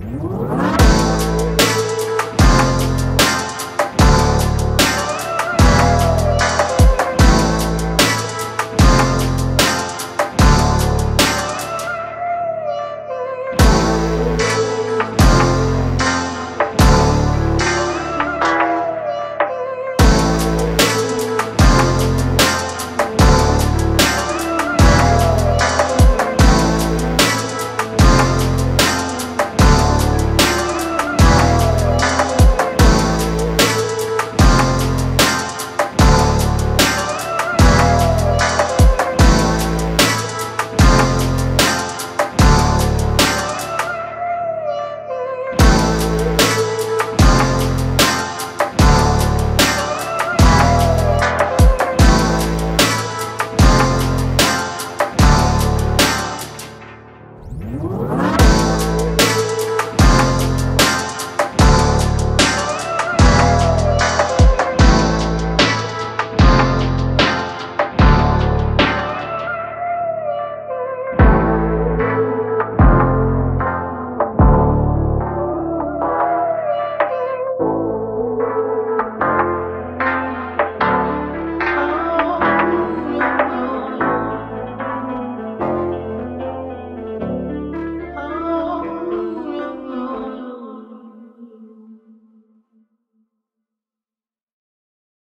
Whoa.